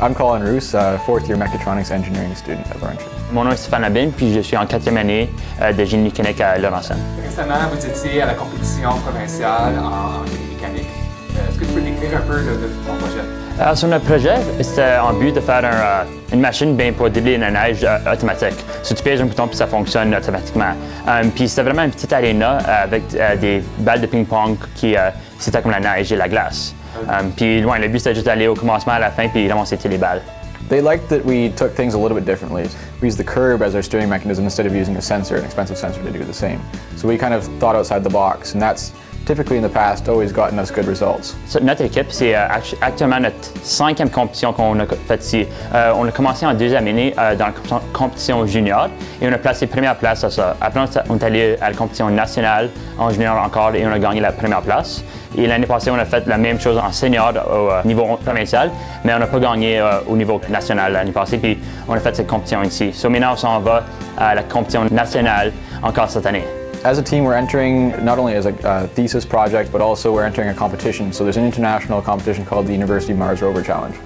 I'm Colin Roos, uh, fourth year mechatronics engineering student at Laurentian. Mon nom est Stéphane Abin, puis je suis en quatrième année euh, de génie mécanique à Laurentian. Récemment, vous étiez à la compétition provinciale en, en génie mécanique. Est-ce que tu peux décrire un peu le, le- ton projet? Sur notre projet, c'était en but de faire un, euh, une machine bien pour déblayer la neige euh, automatique. Si tu pèses un bouton, puis ça fonctionne automatiquement. Euh, puis c'était vraiment une petite aréna euh, avec euh, des balles de ping-pong qui euh, c'était comme la neige et la glace. Euh, puis loin, le but c'était juste d'aller au commencement à la fin, puis évidemment c'était les balles. They liked that we took things a little bit differently. We used the curb as our steering mechanism instead of using a sensor, an expensive sensor, to do the same. So we kind of thought outside the box, and that's typically in the past always gotten us good results. So, notre équipe, c'est euh, actu- actuellement notre cinquième compétition qu'on a faite ici. Euh, on a commencé en deuxième année euh, dans la compétition- junior et on a placé première place à ça. Après, on est- allé à la compétition nationale en junior encore et on a gagné la première place. Et l'année passée, on a fait la même chose en senior au niveau provincial, mais on n'a pas gagné au niveau national l'année passée. Puis on a fait cette compétition ici. So maintenant, on s'en va à la compétition nationale encore cette année. As a team, we're entering not only as a uh, thesis project, but also we're entering a competition. So there's an international competition called the University Mars Rover Challenge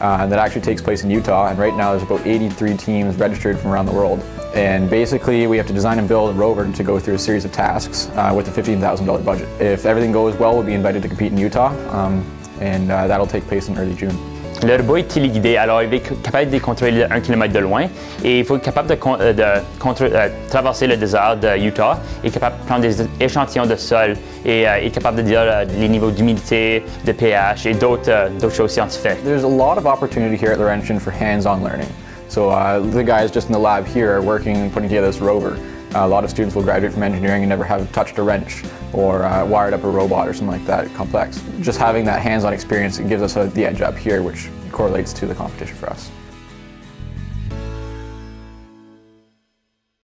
uh, that actually takes place in Utah. And right now there's about 83 teams registered from around the world. And basically, we have to design and build a rover to go through a series of tasks uh, with a $15,000 budget. If everything goes well, we'll be invited to compete in Utah, um, and uh, that'll take place in early June. Le robot est téléguidé, alors il est capable de contrôler un kilomètre de loin et il faut être capable de, euh, de contrô- euh, traverser le désert de Utah et capable de prendre des échantillons de sol et euh, est capable de dire euh, les niveaux d'humidité, de pH et d'autres euh, choses scientifiques. There's a lot of opportunity here at Laurentian for hands-on learning. So uh, the guys just in the lab here are working and putting together this rover. Uh, a lot of students will graduate from engineering and never have touched a wrench or uh, wired up a robot or something like that complex. Just having that hands-on experience it gives us a, the edge up here, which correlates to the competition for us.